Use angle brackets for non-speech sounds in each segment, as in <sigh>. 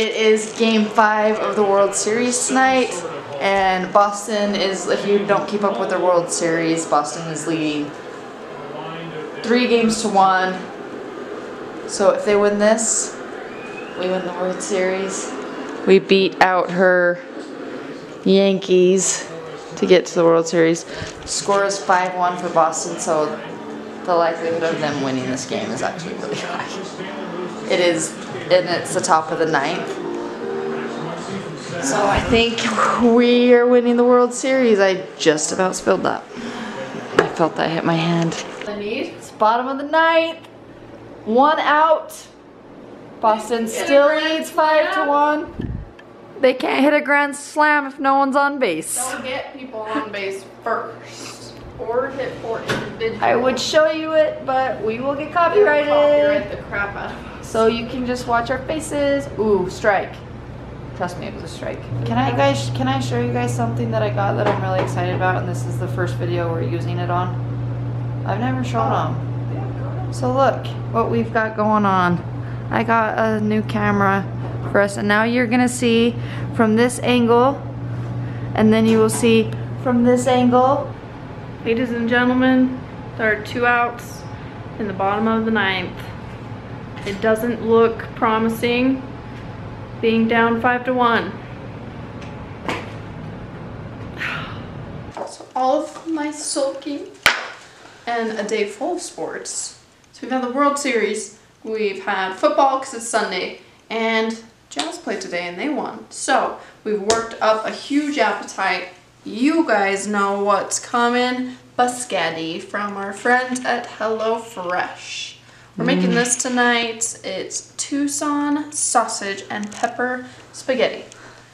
It is game five of the World Series tonight, and Boston is, if you don't keep up with the World Series, Boston is leading three games to one. So if they win this, we win the World Series. We beat out her Yankees to get to the World Series. Score is 5-1 for Boston, so the likelihood of them winning this game is actually really high. It is, and it's the top of the ninth. So I think we are winning the World Series. I just about spilled that. I felt that hit my hand. It's bottom of the ninth. One out. Boston still leads five to one. They can't hit a grand slam if no one's on base. Don't get people on base first. Or hit for individual. I would show you it, but we will get copyrighted. Copyright the crap out of us. So you can just watch our faces. Ooh, strike. Trust me, it was a strike. Can I guys, can I show you guys something that I got that I'm really excited about? And this is the first video we're using it on. I've never shown oh. them. So look what we've got going on. I got a new camera for us and now you're gonna see from this angle and then you will see from this angle. Ladies and gentlemen, there are two outs in the bottom of the ninth. It doesn't look promising being down five to one. So all of my sulking and a day full of sports. So we've had the World Series, we've had football because it's Sunday, and Jazz played today and they won. So we've worked up a huge appetite. You guys know what's coming. Biscotti from our friends at HelloFresh. We're making this mm. tonight. It's Tuscan sausage and pepper spaghetti.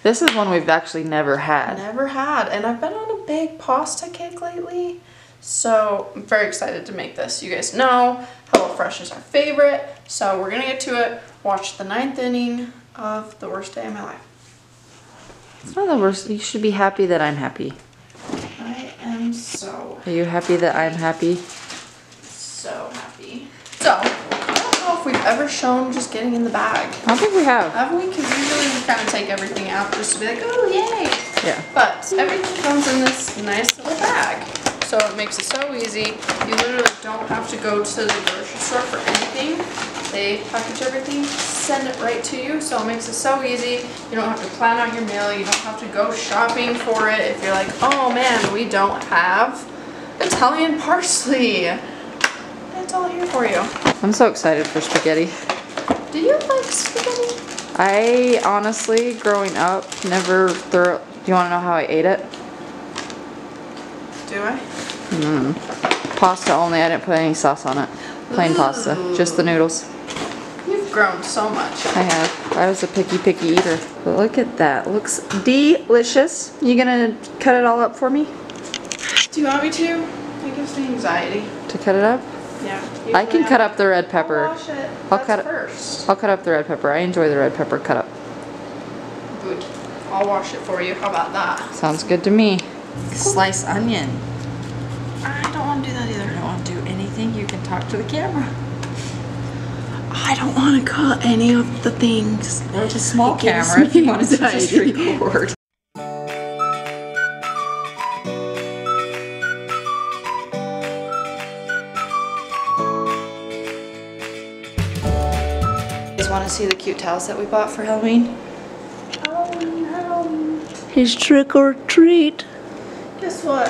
This is one we've actually never had. Never had, and I've been on a big pasta kick lately, so I'm very excited to make this. You guys know HelloFresh is our favorite, so we're gonna get to it. Watch the ninth inning of the worst day of my life. It's not the worst. You should be happy that I'm happy. I am so, Are you happy that I'm happy? so happy. So, I don't know if we've ever shown just getting in the bag. I don't think we have. Have we? Because usually we kind of take everything out just to be like, oh, yay. Yeah. But everything comes in this nice little bag. So it makes it so easy. You literally don't have to go to the grocery store for anything. They package everything, send it right to you. So it makes it so easy. You don't have to plan out your meal. You don't have to go shopping for it if you're like, oh man, we don't have Italian parsley. It's all here for you. I'm so excited for spaghetti. Do you like spaghetti? I honestly, growing up, never throw. Do you want to know how I ate it? Do I? Mm-hmm. Pasta only. I didn't put any sauce on it. Plain pasta, just the noodles. You've grown so much. I have. I was a picky, picky eater. But look at that. Looks delicious. You gonna cut it all up for me? Do you want me to? It gives me anxiety. To cut it up? Yeah. I can cut up the red Pepper. pepper. Wash it. I'll That's cut it- first. I'll cut up the red pepper. I enjoy the red pepper cut up. Good. I'll wash it for you. How about that? Sounds good to me. Slice onion. I don't want to do that either. I don't want to do anything. You can talk to the camera. I don't want to cut any of the things. It's a small It camera if you me wanted to just anxiety. record. You want to see the cute towels that we bought for Halloween? Oh no. His trick or treat. Guess what?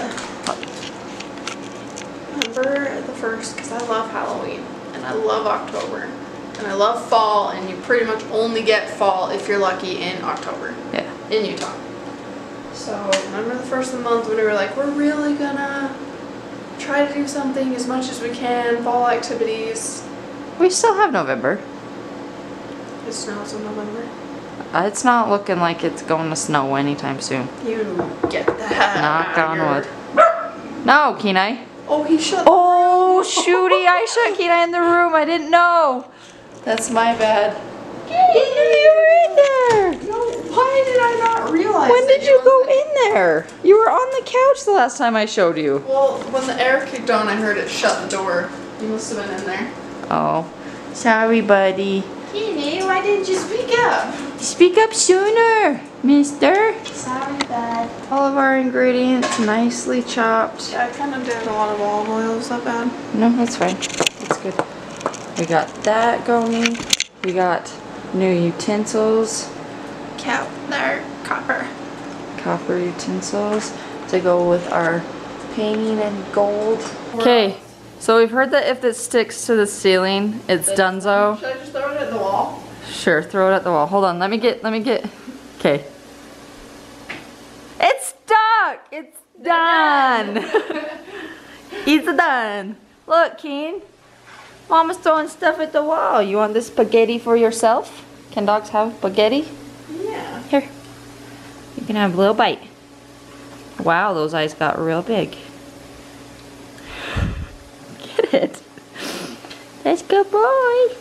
Remember the 1st, because I love Halloween and I love October and I love fall, and you pretty much only get fall if you're lucky in October Yeah. in Utah. So remember the first of the month when we were like, we're really gonna try to do something as much as we can, fall activities. We still have November. It snows in November. Uh, It's not looking like it's going to snow anytime soon. You get that. Knock on wood. No, Kenai. Oh, he shut. Oh, shooty, I shut Kenai in the room. I didn't know. That's my bad. You were in there. No, why did I not realize? When did you go in there? You were on the couch the last time I showed you. Well, when the air kicked on, I heard it shut the door. You must have been in there. Oh, sorry, buddy. Kenny, why didn't you speak up? Speak up sooner, mister. Sorry, Dad. All of our ingredients nicely chopped. Yeah, I kind of did a lot of olive oil. Is that bad? No, that's fine. That's good. We got that going. We got new utensils, Cap, there, copper. copper utensils to go with our painting and gold. Okay, so we've heard that if it sticks to the ceiling, it's donezo. Should I just throw it at the wall? Sure, throw it at the wall. Hold on, let me get, let me get, okay. It's stuck! It's done! <laughs> it's done. Look, Keen. Mama's throwing stuff at the wall. You want this spaghetti for yourself? Can dogs have spaghetti? Yeah. Here. You can have a little bite. Wow, those eyes got real big. Get it. That's good boy.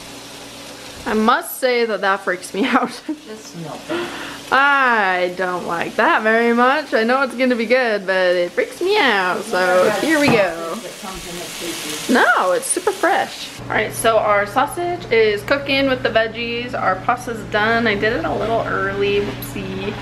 I must say that that freaks me <laughs> out. Just nothing. I don't like that very much. I know it's gonna be good, but it freaks me out. So here we go. No, it's super fresh. All right, so our sausage is cooking with the veggies. Our pasta's done. I did it a little early, whoopsie,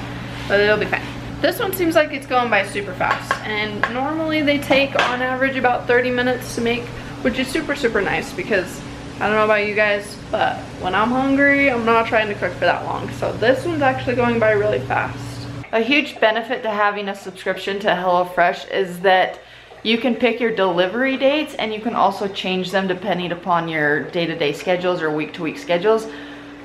but it'll be fine. This one seems like it's going by super fast. And normally they take on average about 30 minutes to make, which is super, super nice because I don't know about you guys, but when I'm hungry, I'm not trying to cook for that long. So this one's actually going by really fast. A huge benefit to having a subscription to HelloFresh is that you can pick your delivery dates and you can also change them depending upon your day-to-day schedules or week-to-week schedules.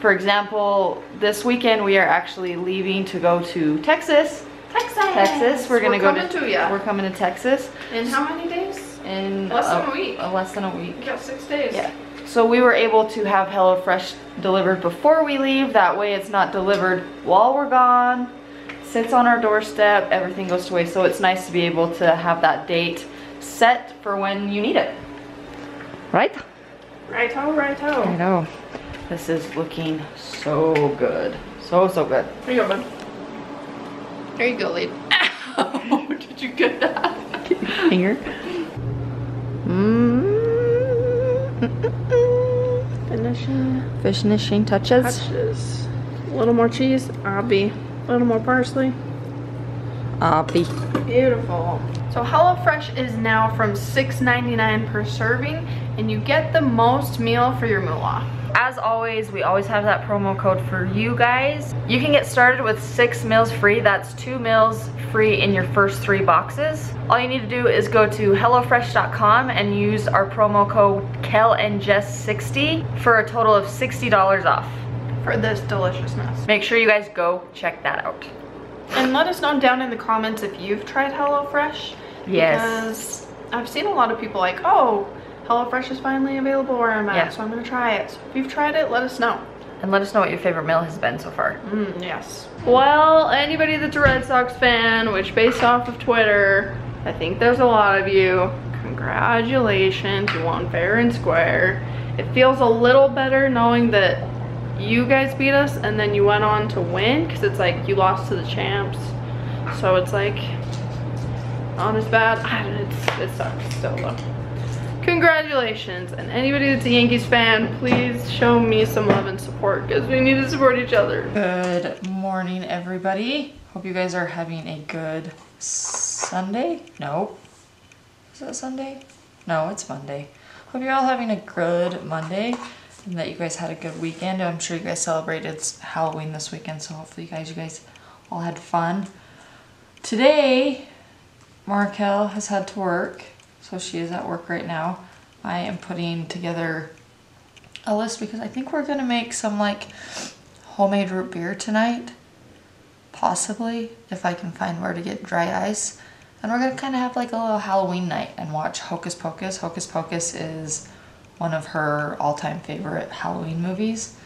For example, this weekend we are actually leaving to go to Texas. Texas. Texas. We're gonna go coming to, to. We're coming to Texas In how many days? in Less than a week. uh, less than a week. We got six days. Yeah. So we were able to have HelloFresh delivered before we leave. That way it's not delivered while we're gone. Sits on our doorstep, everything goes to waste. So it's nice to be able to have that date set for when you need it. Right? Righto, I righto. know. This is looking so good. So, so good. Here you go, bud. There you go, lead. Ow! <laughs> Did you get that? Finger. <laughs> Mm. Finishing Finishing touches. touches. A little more cheese, Abby. A little more parsley. Abby. Beautiful. So HelloFresh is now from $6.99 per serving, and you get the most meal for your moolah. As always, we always have that promo code for you guys. You can get started with six meals free. That's two meals free in your first three boxes. All you need to do is go to HelloFresh.com and use our promo code KaleAndJess60 for a total of $60 off. For this deliciousness. Make sure you guys go check that out. And let us know down in the comments if you've tried HelloFresh. Yes. Because I've seen a lot of people like, oh, HelloFresh is finally available where I'm at, Yeah. so I'm gonna try it. So if you've tried it, let us know. And let us know what your favorite meal has been so far. Mm, yes. Well, anybody that's a Red Sox fan, which based off of Twitter, I think there's a lot of you. Congratulations, you won fair and square. It feels a little better knowing that you guys beat us and then you went on to win because it's like you lost to the champs. So it's like not as bad. <sighs> It's, it sucks still though. Congratulations, and anybody that's a Yankees fan, please show me some love and support because we need to support each other. Good morning, everybody. Hope you guys are having a good Sunday. No. Is that Sunday? No, it's Monday. Hope you're all having a good Monday that you guys had a good weekend. I'm sure you guys celebrated Halloween this weekend, so hopefully you guys you guys all had fun. Today, Markale has had to work, so she is at work right now. I am putting together a list because I think we're gonna make some like homemade root beer tonight. Possibly, if I can find where to get dry ice. And we're gonna kind of have like a little Halloween night and watch Hocus Pocus. Hocus Pocus is one of her all-time favorite Halloween movies.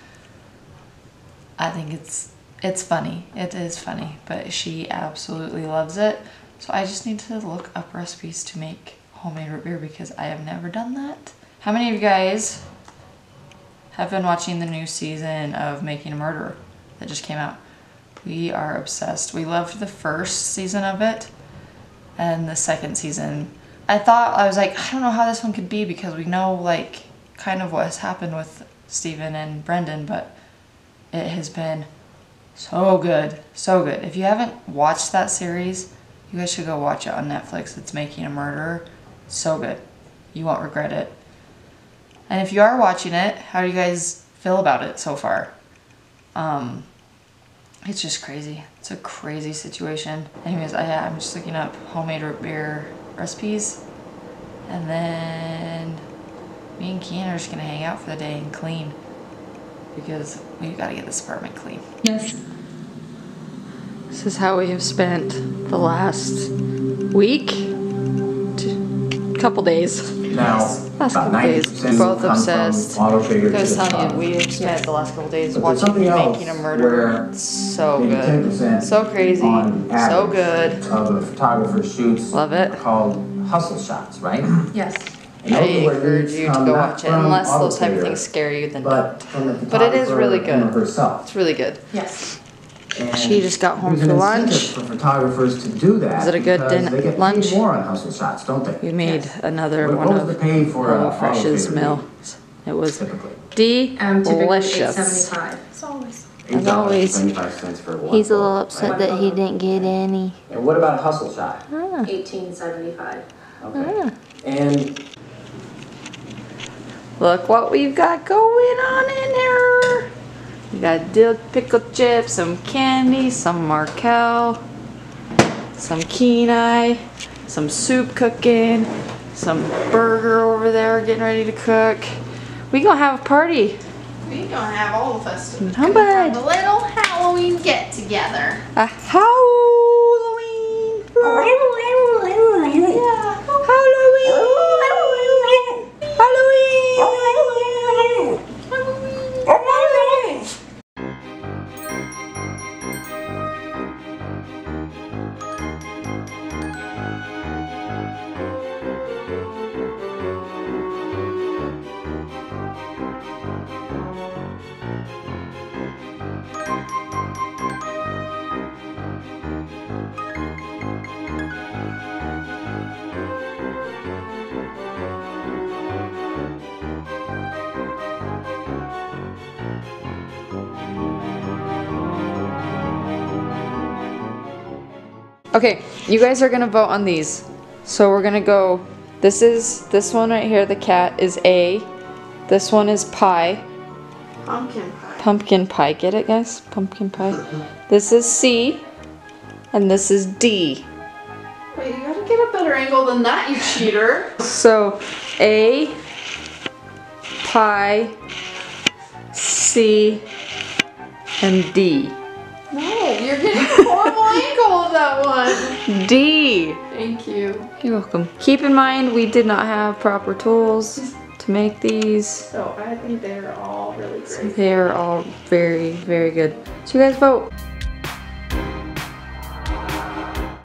I think it's it's funny. It is funny, but she absolutely loves it. So I just need to look up recipes to make homemade root beer because I have never done that. How many of you guys have been watching the new season of Making a Murderer that just came out? We are obsessed. We loved the first season of it and the second season. I thought I was like, I don't know how this one could be because we know like kind of what has happened with Steven and Brendan, but it has been So good. So good. If you haven't watched that series, you guys should go watch it on Netflix. It's Making a Murderer. So good. You won't regret it. And if you are watching it, how do you guys feel about it so far? Um, it's just crazy. It's a crazy situation. Anyways, I, I'm just looking up homemade root beer recipes. And then me and Kian are just gonna hang out for the day and clean. Because we've gotta get this apartment clean. Yes. This is how we have spent the last week, t- couple days. Now, Last about couple ninety days, percent both come obsessed. from auto trader I was the telling you, we have spent the last couple days But there's watching something else Making a Murder. It's so maybe good, 10% so crazy, on so average good. Of a photographer's shoots. Love it. Called hustle shots, right? <clears throat> Yes. And I those are where encourage leads you to come go not watch it, from unless auto those type of trader, things scare you. Then But don't. from the But it is really him or good. herself. It's really good. Yes. And She just got home there's an for incentive lunch. For photographers to do that. Is it a good because din- they get paid lunch? more on hustle shots, don't they? We made another What- one what was of the pay for a HelloFresh's trader meal. It was Typically. Um, typically eight delicious. seventy-five. It's always. As always. Seventy-five for one. He's a little photo, upset right? that he didn't get any. And what about a hustle shot? Ah. Eighteen seventy-five. Okay. Ah. And Look what we've got going on in here. We got dill pickle chips, some candy, some Markale, some Kenai, some soup cooking, some burger over there getting ready to cook. We gonna have a party. We gonna have all. How Gonna have bad? a little Halloween get together. A Halloween. Okay, you guys are gonna vote on these. So we're gonna go. This is this one right here. The cat is A. This one is pie. Pumpkin pie. Pumpkin pie. Get it, guys? Pumpkin pie. <laughs> This is C. And this is D. Wait, you gotta get a better angle than that, you cheater. <laughs> So A, pie, C, and D. No, you're getting a <laughs> of that one. <laughs> D. Thank you. You're welcome. Keep in mind we did not have proper tools to make these. So I think they're all really great. They are all very, very good. So you guys vote.